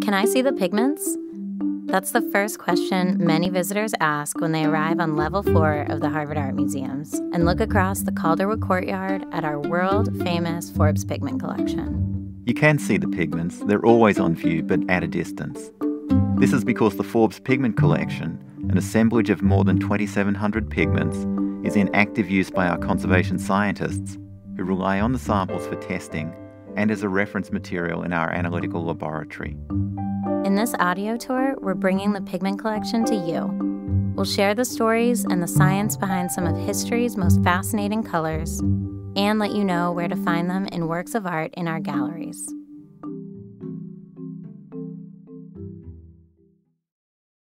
Can I see the pigments? That's the first question many visitors ask when they arrive on level four of the Harvard Art Museums and look across the Calderwood courtyard at our world famous Forbes pigment collection. You can see the pigments, they're always on view, but at a distance. This is because the Forbes Pigment Collection, an assemblage of more than 2,700 pigments, is in active use by our conservation scientists who rely on the samples for testing and as a reference material in our analytical laboratory. In this audio tour, we're bringing the pigment collection to you. We'll share the stories and the science behind some of history's most fascinating colors and let you know where to find them in works of art in our galleries.